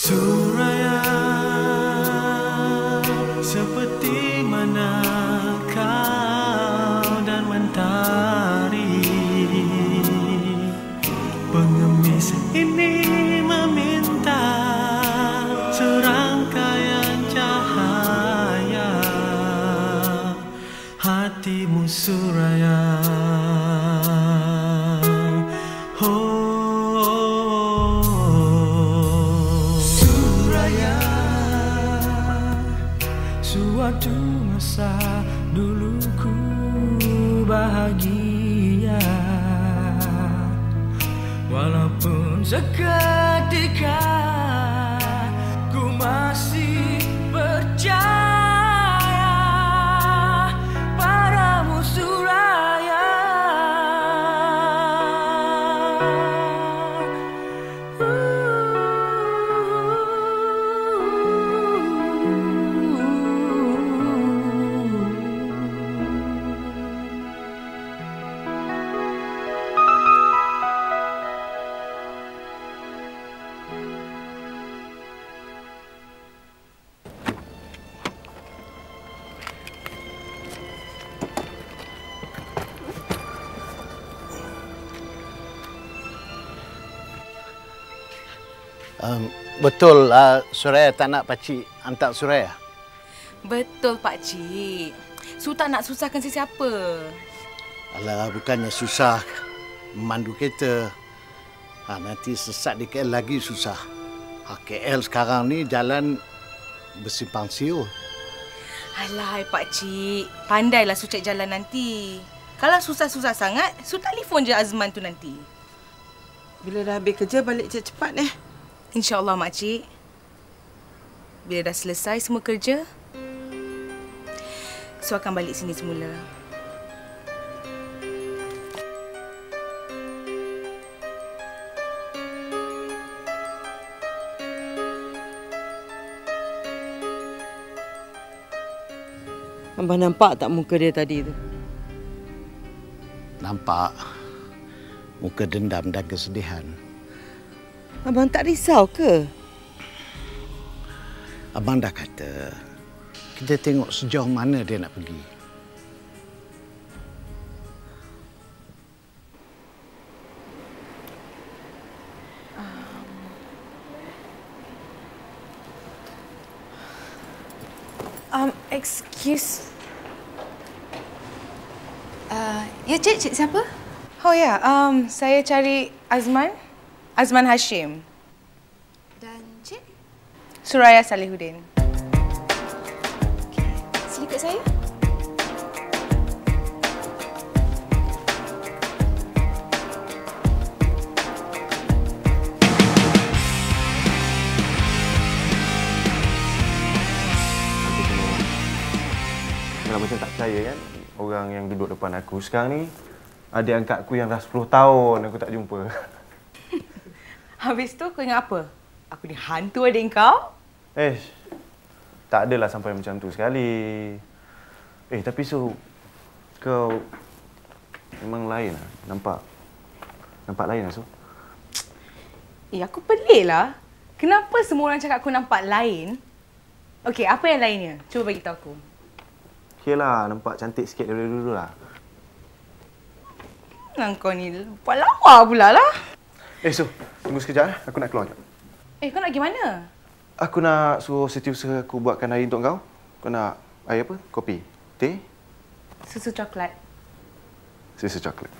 Suraya betul uh, Suraya tak nak pakcik hantar Suraya? Betul Pak Cik. Su tak nak susahkan sesiapa. Alah, bukannya susah memandu kereta. Ha, nanti sesat di KL lagi susah. Ha, KL sekarang ni jalan bersimpang siur. Alah Pak Cik. Pandailah Su cek jalan nanti. Kalau susah-susah sangat, Su telefon je Azman tu nanti. Bila dah habis kerja balik cepat-cepat eh. InsyaAllah Mak Cik. Bila dah selesai semua kerja, Su akan balik sini semula. Abang nampak tak muka dia tadi tu? Nampak muka dendam dan kesedihan. Abang tak risau ke? Abang dah kata, kita tengok sejauh mana dia nak pergi. Um, excuse. Uh, ya, Cik, Cik siapa? Oh ya, yeah, um, saya cari Azman. Azman Hashim. Dan Cik? Suraya Salihuddin. Okay. Sini kat saya. Kalau macam tak percaya kan Orang yang duduk depan aku sekarang ni Adik angkat aku yang dah 10 tahun aku tak jumpa Habis tu kau ingat apa? Aku ni hantu adik kau? Eh Tak adalah sampai macam tu sekali Eh tapi so Kau Memang lain lah Nampak Nampak lain lah so Eh, aku pelik lah. Kenapa semua orang cakap aku nampak lain? Okey, apa yang lainnya? Cuba bagi tahu aku. Okay lah nampak cantik sikit daripada dulu lah Nang kau ni buat lawa pula lah. Eh so Tunggu sekejap eh Aku nak keluar sekejap Eh, kau nak pergi mana? Aku nak suruh setiausaha aku buatkan air untuk kau Kau nak air apa? Kopi? Teh? Susu coklat. Susu coklat.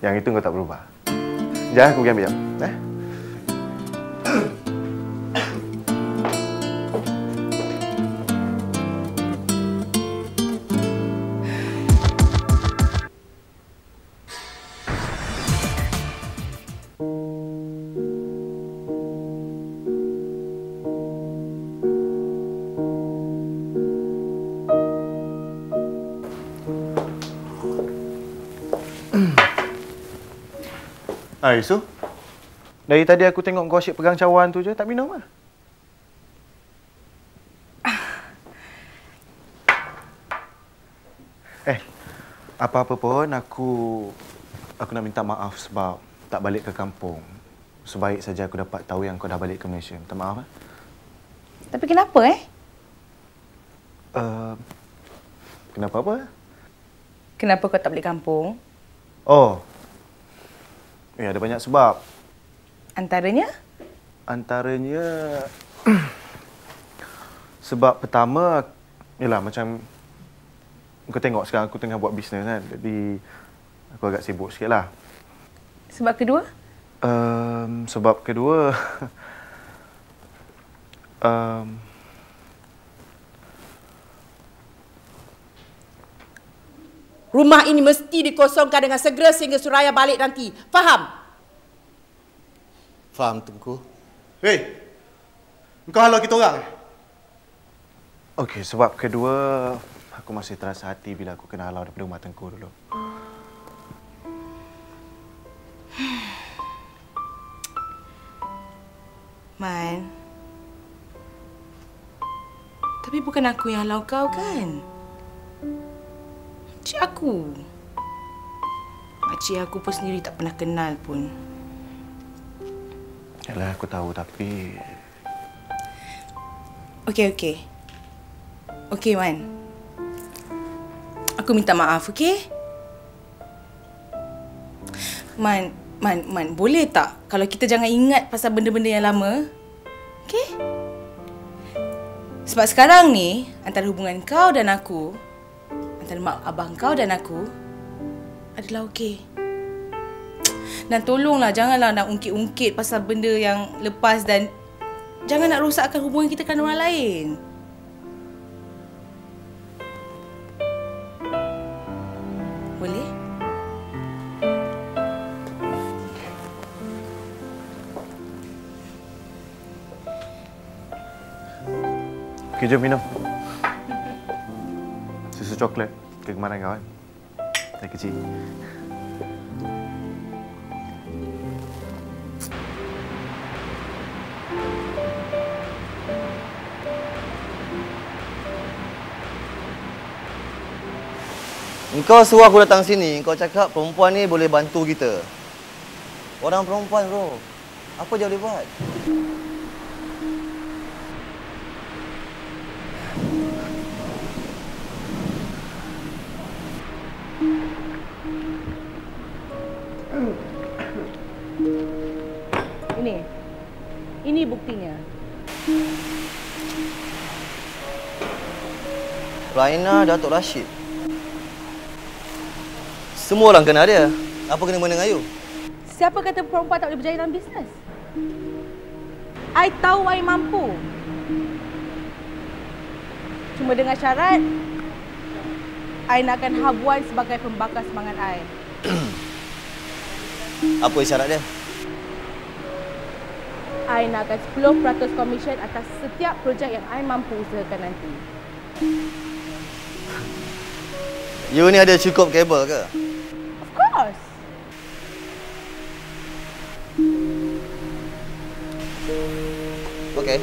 Yang itu kau tak berubah. Sekejap aku pergi ambil jap. Eh? Ah, Isu. Dari tadi aku tengok kau asyik pegang cawan tu je, tak minum ah? Eh, apa-apa pun aku aku nak minta maaf sebab tak balik ke kampung. sebaik saja aku dapat tahu yang kau dah balik ke Malaysia. Minta maaf. Eh? Tapi kenapa eh? Uh, kenapa apa? Kenapa kau tak balik kampung? Oh. Eh, ada banyak sebab. Antaranya? Antaranya sebab pertama ialah macam kau tengok sekarang aku tengah buat bisnes kan. Jadi aku agak sibuk sikitlah. Sebab kedua? Um, sebab kedua um, Rumah ini mesti dikosongkan dengan segera sehingga Suraya balik nanti. Faham? Faham, Tengku? Hei, kau halau kita orang? Okey, sebab kedua aku masih terasa hati bila aku kena halau daripada rumah Tengku dulu. Man. Tapi bukan aku yang halau kau kan? Cik aku. Makcik aku pun sendiri tak pernah kenal pun. Yalah, aku tahu tapi Okey, okey. Okey, Man. Aku minta maaf, okey? Man, Man, Man, boleh tak kalau kita jangan ingat pasal benda-benda yang lama? Okey? Sebab sekarang ni, antara hubungan kau dan aku, antara mak abang kau dan aku, adalah okey. Dan tolonglah, janganlah nak ungkit-ungkit pasal benda yang lepas dan jangan nak rosakkan hubungan kita kerana orang lain. Boleh? Okey, jom minum. Coklat. Kegemaran kau kan? Dari kecil. Engkau suruh aku datang sini, kau cakap perempuan ni boleh bantu kita. Orang perempuan bro, apa dia boleh buat? Ini buktinya. Raina Datuk Rashid. Semua orang kenal dia. Apa kena mengena dengan you? Siapa kata perempuan tak boleh berjaya dalam bisnes? I tahu I mampu. Cuma dengan syarat I nakkan Habuan sebagai pembakar semangat I. Apa isyarat dia? I nakkan 10% komisen atas setiap projek yang I mampu usahakan nanti. You ni ada cukup kabel ke? Of course. Okey.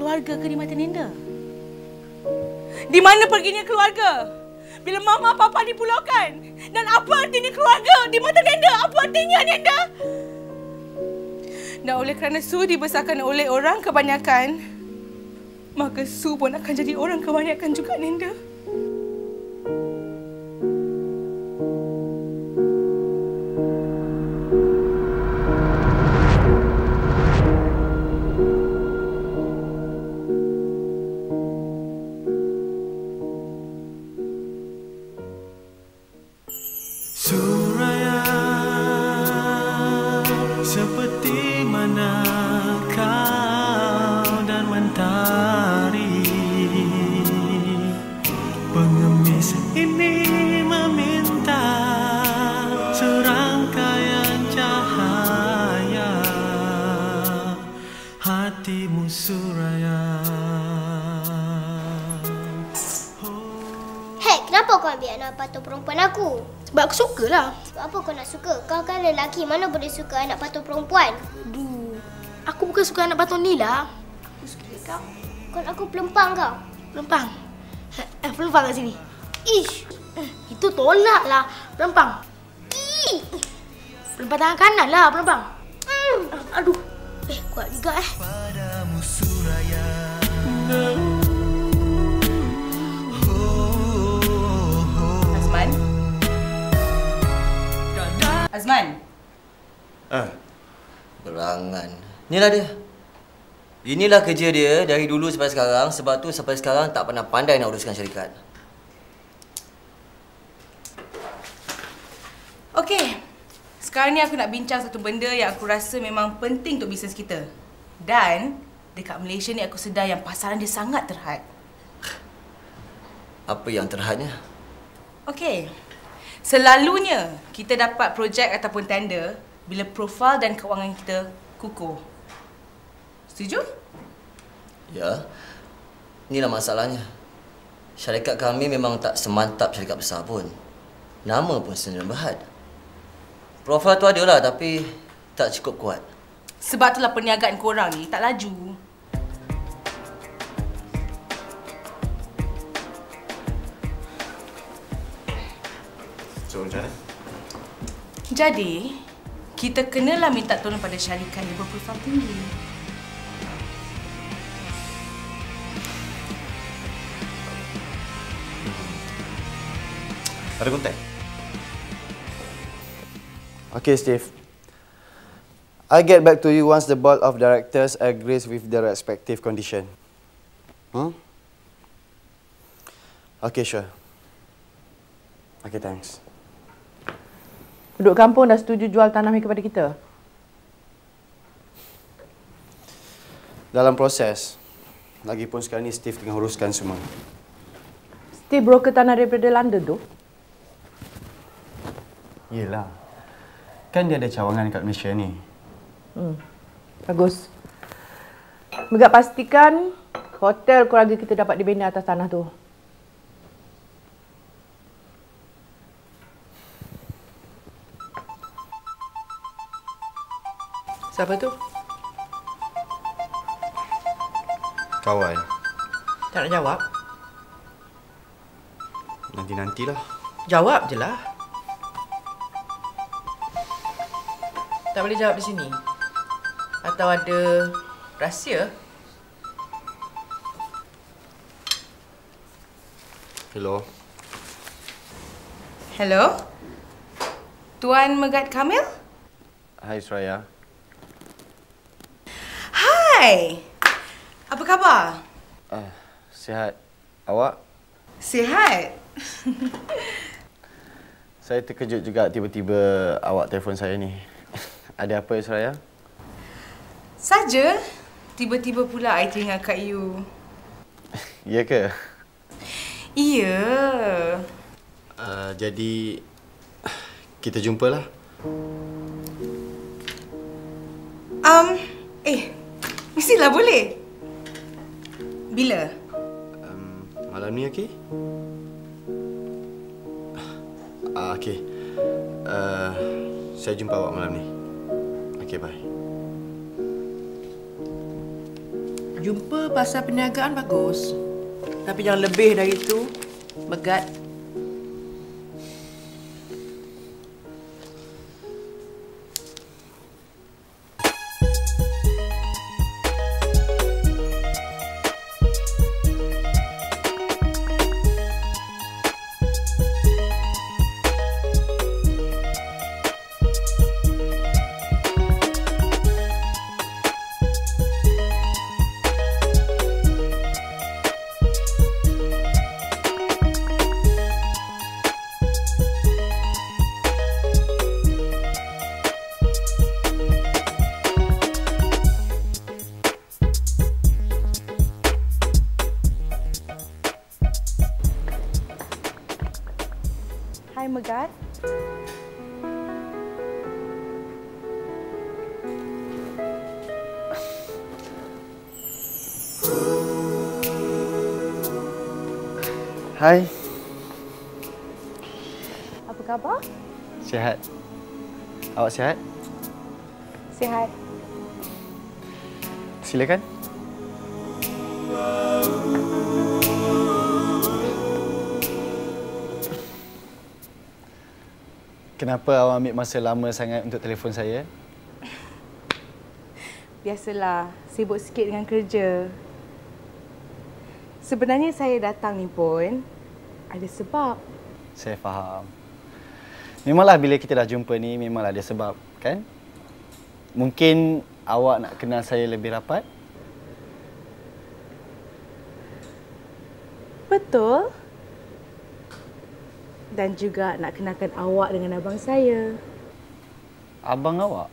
Keluarga ke di mata Nenda? Di mana perginya keluarga? Bila mama papa dipulaukan? Dan apa artinya keluarga di mata Nenda? Apa artinya Nenda? Dan oleh kerana Su dibesarkan oleh orang kebanyakan, maka Su pun akan jadi orang kebanyakan juga Nenda. Patung perempuan aku? Sebab aku suka lah. Sebab apa kau nak suka? Kau kan lelaki, mana boleh suka anak patung perempuan? Aduh, aku bukan suka anak patung ni lah. Aku suka kau. Kau aku pelempang kau. Pelempang? Eh, pelempang kat sini. Ish, eh, itu tolak lah. Pelempang. Ih, Pelempang tangan kanan lah, pelempang. mm. Aduh, eh kuat juga eh. Padamu suraya Azman? Inilah dia. Inilah kerja dia dari dulu sampai sekarang. Sebab tu sampai sekarang tak pernah pandai nak uruskan syarikat. Okey. Sekarang ni aku nak bincang satu benda yang aku rasa memang penting untuk bisnes kita. Dan dekat Malaysia ni aku sedar yang pasaran dia sangat terhad. Apa yang terhadnya? Okey. Selalunya kita dapat projek ataupun tender bila profil dan kewangan kita kukuh. Setuju? Ya. Inilah masalahnya. Syarikat kami memang tak semantap syarikat besar pun. Nama pun sendiri berhad. Profil tu ada lah tapi tak cukup kuat. Sebab itulah perniagaan korang ni tak laju. So, macam mana? Jadi, kita kenalah minta tolong pada syarikat yang berprofil tinggi. Ada kontak? Okay, Steve. I'll get back to you once the board of directors agrees with the respective condition. Hmm? Okay, sure. Okay, thanks. Penduduk kampung dah setuju jual tanah ni kepada kita. Dalam proses. Lagipun sekarang ni Steve tengah uruskan semua. Steve broker tanah daripada London tu. Yelah. Kan dia ada cawangan kat Malaysia ni. Hmm. Bagus. Megak pastikan hotel keluarga kita dapat dibina atas tanah tu. Siapa tu? Kawan. Tak nak jawab? Nanti-nantilah. Jawab je lah. Tak boleh jawab di sini? Atau ada rahsia? Hello. Hello? Tuan Megat Kamil? Hai Suraya. Hai! Apa khabar? Uh, sihat. Awak? Sihat? Saya terkejut juga tiba-tiba awak telefon saya ni. Ada apa ya Suraya? Saja. Tiba-tiba pula I teringat kat you. Ya ke? Iya. Uh, jadi kita jumpalah. Um, eh, mestilah boleh. Bila? Um, malam ni okey? Ah, okey. Uh, saya jumpa awak malam ni. Okey, bye. Jumpa pasal perniagaan bagus. Tapi jangan lebih dari itu. Megat. Awak sihat? Sihat. Silakan. Kenapa awak ambil masa lama sangat untuk telefon saya? Biasalah, sibuk sikit dengan kerja. Sebenarnya saya datang ni pun ada sebab. Saya faham. Memanglah bila kita dah jumpa ni memanglah ada sebab, kan? Mungkin awak nak kenal saya lebih rapat? Betul. Dan juga nak kenalkan awak dengan abang saya. Abang awak?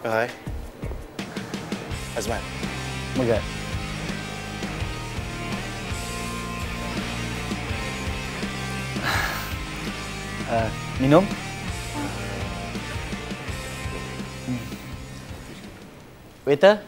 Hai. Azman. Megat. Uh, minum? Hmm. Waiter?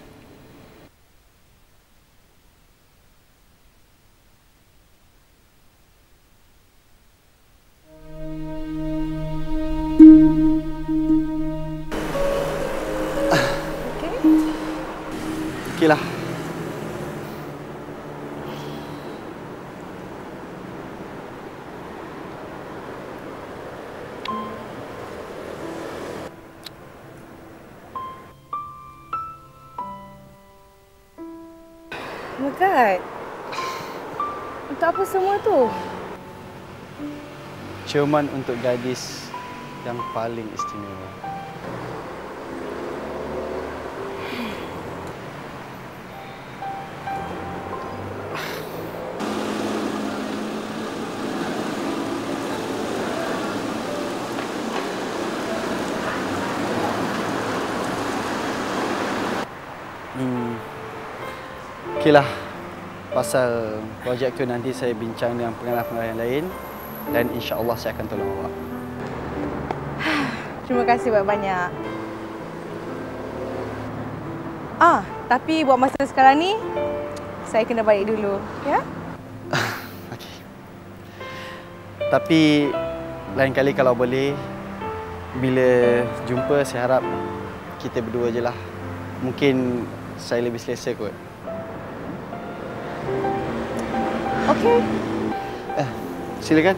Megat. Untuk apa semua tu? Ciuman untuk gadis yang paling istimewa. Okeylah. Pasal projek tu nanti saya bincang dengan pengarah-pengarah yang lain dan insya-Allah saya akan tolong awak. Terima kasih banyak-banyak. Ah, tapi buat masa sekarang ni saya kena balik dulu, ya? Tapi lain kali kalau boleh bila jumpa saya harap kita berdua je lah. Mungkin saya lebih selesa kot. Okey. Eh, silakan.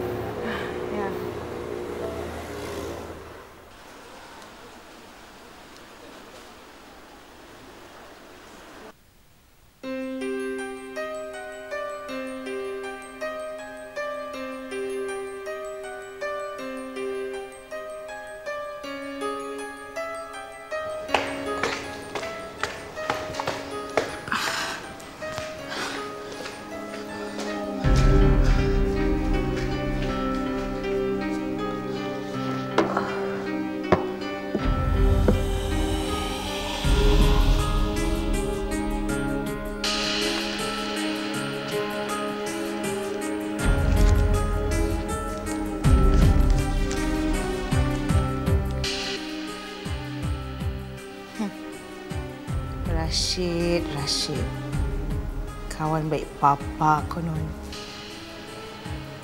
Papa konon.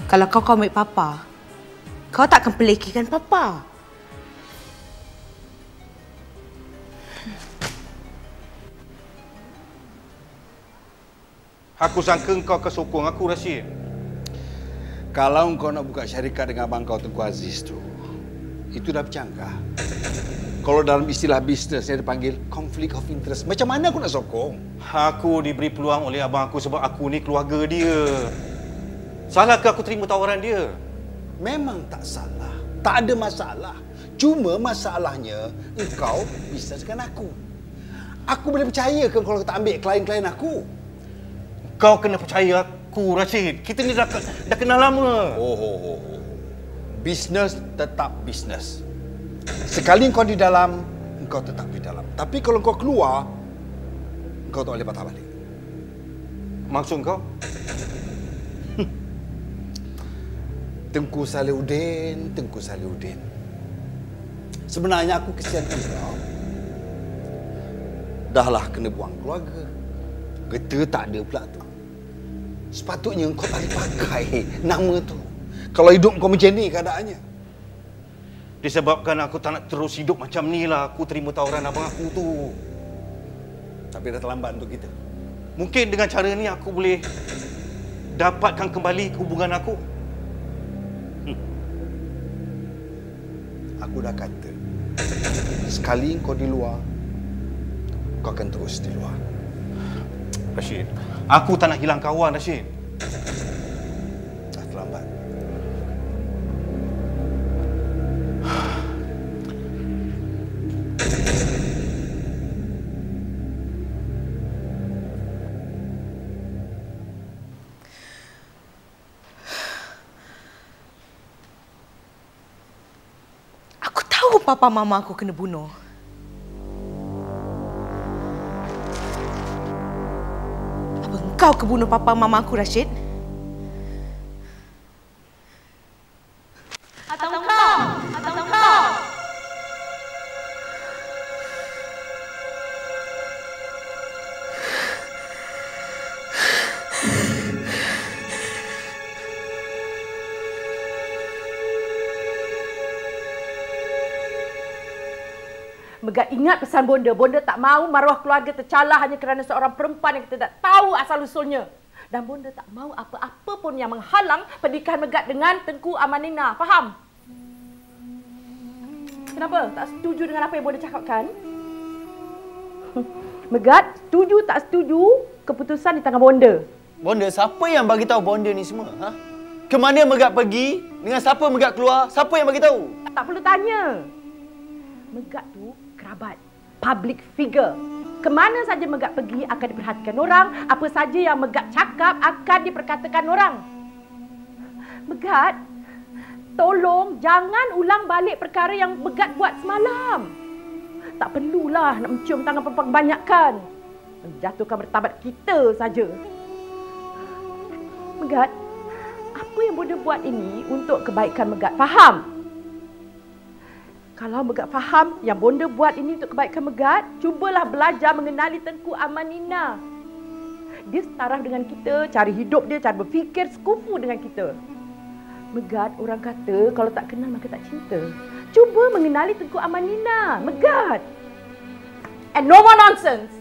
Kalau kau kawan baik papa, kau tak akan pelekikan papa. Aku sangka kau akan sokong aku, Rashid. Kalau kau nak buka syarikat dengan abang kau Tengku Aziz tu, itu dah bercanggah. Kalau dalam istilah bisnes dia dipanggil conflict of interest. Macam mana aku nak sokong? Aku diberi peluang oleh abang aku sebab aku ni keluarga dia. Salahkah aku terima tawaran dia? Memang tak salah. Tak ada masalah. Cuma masalahnya engkau bisnes dengan aku. Aku boleh percaya ke kalau tak ambil klien-klien aku? Kau kena percaya aku, Rashid. Kita ni dah, dah kenal lama. Oh, oh, oh, oh. Bisnes tetap bisnes. Sekali kau di dalam, engkau tetap di dalam. Tapi kalau kau keluar, engkau tak boleh patah balik. Maksud kau? Tengku Salihuddin, Tengku Salihuddin. Sebenarnya aku kesiankan kau. Dahlah kena buang keluarga. Geta tak ada pula tu. Sepatutnya kau tak pakai nama tu. Kalau hidup kau macam ni keadaannya. Disebabkan aku tak nak terus hidup macam ni lah aku terima tawaran abang aku tu. Tapi dah terlambat untuk kita. Mungkin dengan cara ni aku boleh dapatkan kembali hubungan aku. Aku dah kata. Sekali kau di luar, kau akan terus di luar. Rashid, aku tak nak hilang kawan Rashid. Papa mama aku kena bunuh. Apa engkau kebunuh papa mama aku, Rashid? Megat ingat pesan bonda. Bonda tak mahu maruah keluarga tercalah hanya kerana seorang perempuan yang kita tak tahu asal usulnya. Dan bonda tak mahu apa-apa pun yang menghalang pernikahan Megat dengan Tengku Amanina. Faham? Kenapa? Tak setuju dengan apa yang bonda cakapkan? Megat, setuju tak setuju keputusan di tangan bonda. Bonda, siapa yang bagi tahu bonda ni semua? Ha? Ke mana Megat pergi? Dengan siapa Megat keluar? Siapa yang bagi tahu? Tak perlu tanya. Megat tu kerabat, public figure. Kemana saja Megat pergi akan diperhatikan orang, apa saja yang Megat cakap akan diperkatakan orang. Megat, tolong jangan ulang balik perkara yang Megat buat semalam. Tak perlulah nak mencium tangan perempuan kebanyakan. Menjatuhkan martabat kita saja. Megat, apa yang Bonda buat ini untuk kebaikan Megat. Faham? Kalau Megat faham yang Bonda buat ini untuk kebaikan Megat, cubalah belajar mengenali Tengku Amanina. Dia setara dengan kita, cara hidup dia, cara berfikir sekufu dengan kita. Megat, orang kata kalau tak kenal maka tak cinta. Cuba mengenali Tengku Amanina. Megat. And no more nonsense.